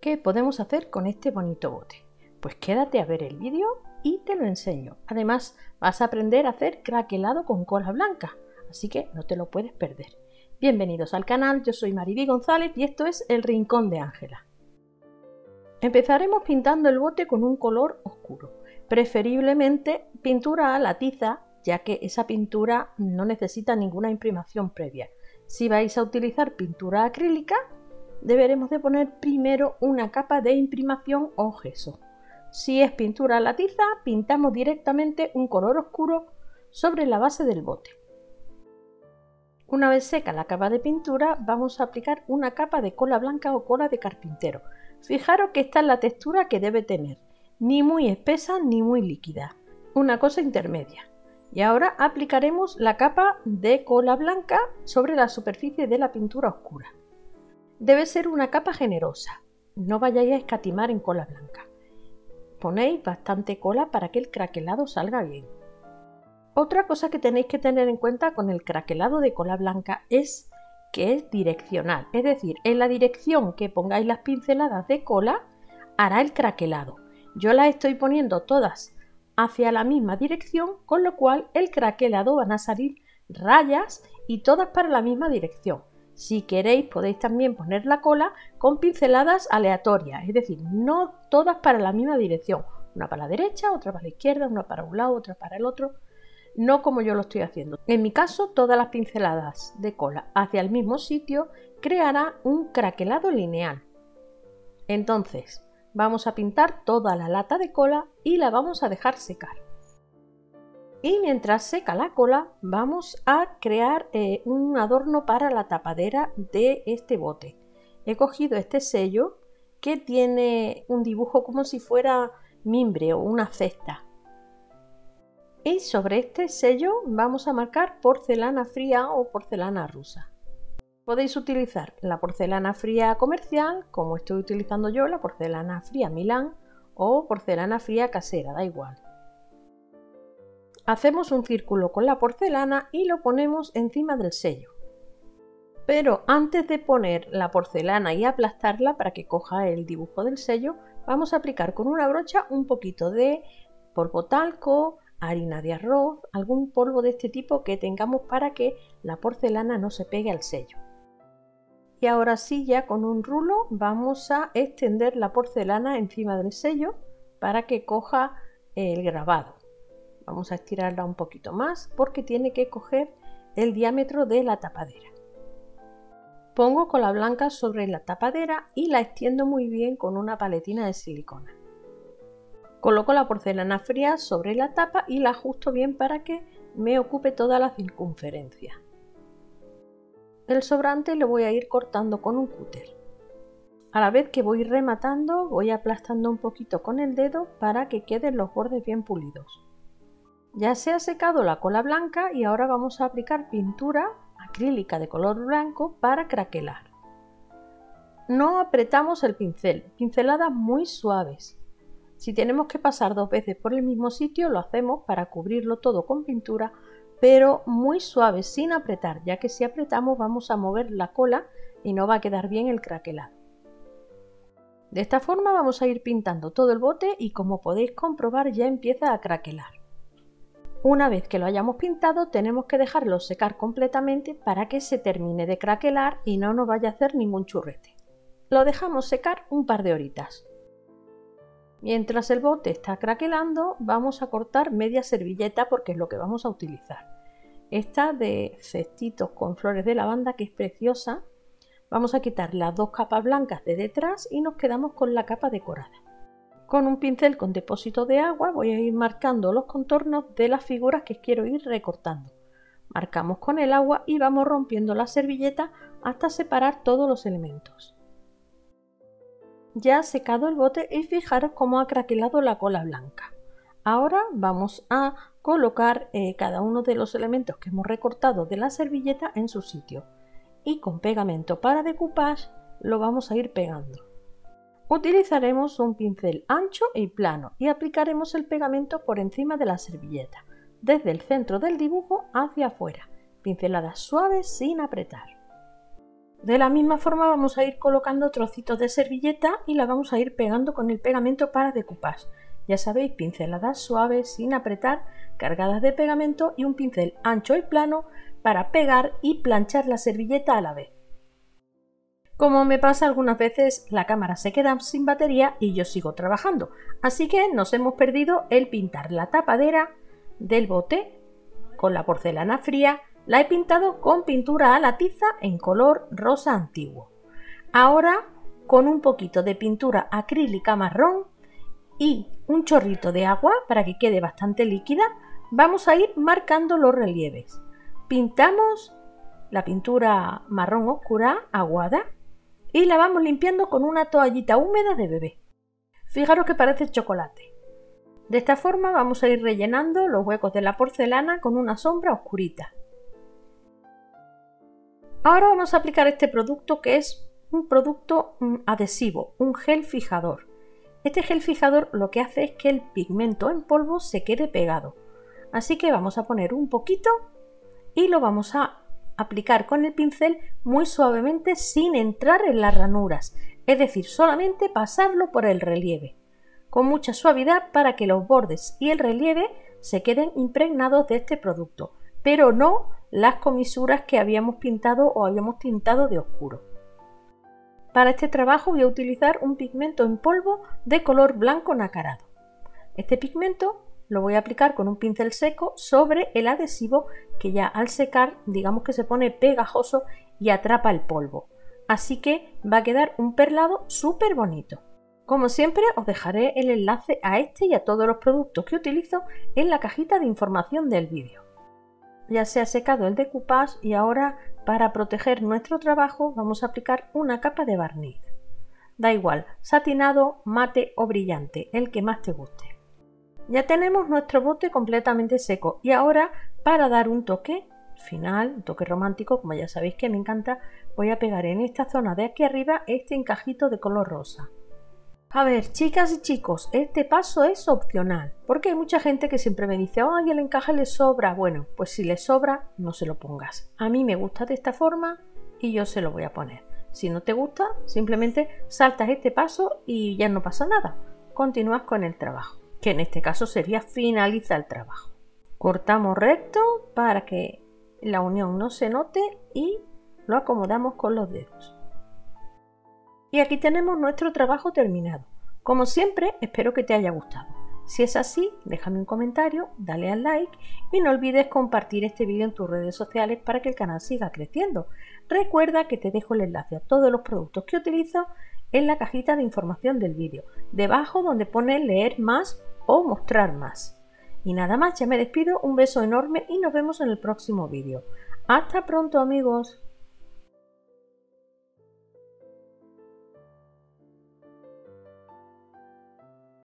¿Qué podemos hacer con este bonito bote? Pues quédate a ver el vídeo y te lo enseño. Además, vas a aprender a hacer craquelado con cola blanca, así que no te lo puedes perder. Bienvenidos al canal, yo soy Mariví González y esto es El Rincón de Ángela. Empezaremos pintando el bote con un color oscuro, preferiblemente pintura a la tiza, ya que esa pintura no necesita ninguna imprimación previa. Si vais a utilizar pintura acrílica, deberemos de poner primero una capa de imprimación o gesso. Si es pintura a pintamos directamente un color oscuro sobre la base del bote. Una vez seca la capa de pintura, vamos a aplicar una capa de cola blanca o cola de carpintero. Fijaros que esta es la textura que debe tener, ni muy espesa ni muy líquida, una cosa intermedia. Y ahora aplicaremos la capa de cola blanca sobre la superficie de la pintura oscura. Debe ser una capa generosa, no vayáis a escatimar en cola blanca. Ponéis bastante cola para que el craquelado salga bien. Otra cosa que tenéis que tener en cuenta con el craquelado de cola blanca es que es direccional, es decir, en la dirección que pongáis las pinceladas de cola hará el craquelado. Yo las estoy poniendo todas hacia la misma dirección, con lo cual el craquelado van a salir rayas y todas para la misma dirección. Si queréis podéis también poner la cola con pinceladas aleatorias, es decir, no todas para la misma dirección. Una para la derecha, otra para la izquierda, una para un lado, otra para el otro. No como yo lo estoy haciendo. En mi caso, todas las pinceladas de cola hacia el mismo sitio creará un craquelado lineal. Entonces, vamos a pintar toda la lata de cola y la vamos a dejar secar. Y mientras seca la cola, vamos a crear eh, un adorno para la tapadera de este bote. He cogido este sello que tiene un dibujo como si fuera mimbre o una cesta. Y sobre este sello vamos a marcar porcelana fría o porcelana rusa. Podéis utilizar la porcelana fría comercial, como estoy utilizando yo, la porcelana fría Milán o porcelana fría casera, da igual. Hacemos un círculo con la porcelana y lo ponemos encima del sello. Pero antes de poner la porcelana y aplastarla para que coja el dibujo del sello, vamos a aplicar con una brocha un poquito de polvo talco, harina de arroz, algún polvo de este tipo que tengamos para que la porcelana no se pegue al sello. Y ahora sí, ya con un rulo vamos a extender la porcelana encima del sello para que coja el grabado. Vamos a estirarla un poquito más porque tiene que coger el diámetro de la tapadera. Pongo cola blanca sobre la tapadera y la extiendo muy bien con una paletina de silicona. Coloco la porcelana fría sobre la tapa y la ajusto bien para que me ocupe toda la circunferencia. El sobrante lo voy a ir cortando con un cúter. A la vez que voy rematando voy aplastando un poquito con el dedo para que queden los bordes bien pulidos. Ya se ha secado la cola blanca y ahora vamos a aplicar pintura acrílica de color blanco para craquelar. No apretamos el pincel, pinceladas muy suaves. Si tenemos que pasar dos veces por el mismo sitio, lo hacemos para cubrirlo todo con pintura, pero muy suave, sin apretar, ya que si apretamos vamos a mover la cola y no va a quedar bien el craquelado. De esta forma vamos a ir pintando todo el bote y como podéis comprobar ya empieza a craquelar. Una vez que lo hayamos pintado tenemos que dejarlo secar completamente para que se termine de craquelar y no nos vaya a hacer ningún churrete. Lo dejamos secar un par de horitas. Mientras el bote está craquelando vamos a cortar media servilleta porque es lo que vamos a utilizar. Esta de cestitos con flores de lavanda que es preciosa. Vamos a quitar las dos capas blancas de detrás y nos quedamos con la capa decorada. Con un pincel con depósito de agua voy a ir marcando los contornos de las figuras que quiero ir recortando. Marcamos con el agua y vamos rompiendo la servilleta hasta separar todos los elementos. Ya ha secado el bote y fijaros cómo ha craquelado la cola blanca. Ahora vamos a colocar eh, cada uno de los elementos que hemos recortado de la servilleta en su sitio y con pegamento para decoupage lo vamos a ir pegando. Utilizaremos un pincel ancho y plano y aplicaremos el pegamento por encima de la servilleta, desde el centro del dibujo hacia afuera, pinceladas suaves sin apretar. De la misma forma vamos a ir colocando trocitos de servilleta y la vamos a ir pegando con el pegamento para decoupage. Ya sabéis, pinceladas suaves, sin apretar, cargadas de pegamento y un pincel ancho y plano para pegar y planchar la servilleta a la vez. Como me pasa algunas veces, la cámara se queda sin batería y yo sigo trabajando, así que nos hemos perdido el pintar la tapadera del bote con la porcelana fría. La he pintado con pintura a la tiza en color rosa antiguo. Ahora, con un poquito de pintura acrílica marrón y un chorrito de agua para que quede bastante líquida, vamos a ir marcando los relieves. Pintamos la pintura marrón oscura aguada y la vamos limpiando con una toallita húmeda de bebé. Fijaros que parece chocolate. De esta forma vamos a ir rellenando los huecos de la porcelana con una sombra oscurita. Ahora vamos a aplicar este producto que es un producto mm, adhesivo, un gel fijador. Este gel fijador lo que hace es que el pigmento en polvo se quede pegado. Así que vamos a poner un poquito y lo vamos a aplicar con el pincel muy suavemente sin entrar en las ranuras, es decir, solamente pasarlo por el relieve, con mucha suavidad para que los bordes y el relieve se queden impregnados de este producto, pero no las comisuras que habíamos pintado o habíamos tintado de oscuro. Para este trabajo voy a utilizar un pigmento en polvo de color blanco nacarado. Este pigmento lo voy a aplicar con un pincel seco sobre el adhesivo que ya al secar digamos que se pone pegajoso y atrapa el polvo. Así que va a quedar un perlado súper bonito. Como siempre os dejaré el enlace a este y a todos los productos que utilizo en la cajita de información del vídeo. Ya se ha secado el decoupage y ahora para proteger nuestro trabajo vamos a aplicar una capa de barniz. Da igual, satinado, mate o brillante, el que más te guste. Ya tenemos nuestro bote completamente seco y ahora para dar un toque final, un toque romántico, como ya sabéis que me encanta, voy a pegar en esta zona de aquí arriba este encajito de color rosa. A ver, chicas y chicos, este paso es opcional, porque hay mucha gente que siempre me dice, ay, el encaje le sobra. Bueno, pues si le sobra, no se lo pongas. A mí me gusta de esta forma y yo se lo voy a poner. Si no te gusta, simplemente saltas este paso y ya no pasa nada. Continúas con el trabajo en este caso sería finaliza el trabajo. Cortamos recto para que la unión no se note y lo acomodamos con los dedos. Y aquí tenemos nuestro trabajo terminado. Como siempre, espero que te haya gustado. Si es así, déjame un comentario, dale al like y no olvides compartir este vídeo en tus redes sociales para que el canal siga creciendo. Recuerda que te dejo el enlace a todos los productos que utilizo en la cajita de información del vídeo, debajo donde pone leer más o mostrar más. Y nada más, ya me despido, un beso enorme y nos vemos en el próximo vídeo. Hasta pronto amigos.